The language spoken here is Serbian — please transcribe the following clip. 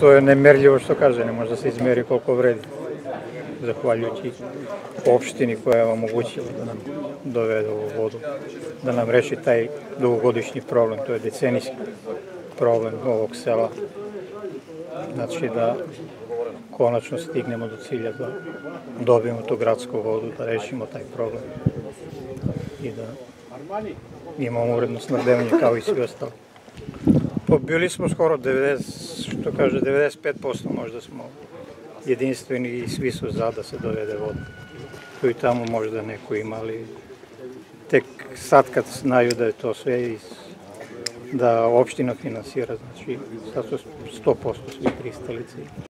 to je nemerljivo što kaže, ne može da se izmeri koliko vredi. Zahvaljujući opštini koja je omogućila da nam dovede ovu vodu, da nam reši taj dugogodišnji problem, to je decenijski problem ovog sela. Znači da konačno stignemo do cilja da dobijemo tu gradsku vodu, da rešimo taj problem i da imamo uredno snardevanje kao i svi ostali. Pa bili smo skoro 90, što kaže 95% možda smo jedinstveni i svi su za da se dovede voda. Tu i tamo možda neko ima, ali tek sad kad znaju da je to sve iz da opština finansira, znači sad su 100% svi pristalice.